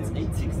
That's 860.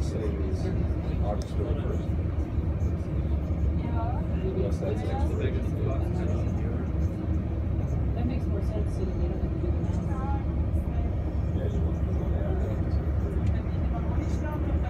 the same is August twenty-first. Unless that's to Vegas. That makes more sense to the math.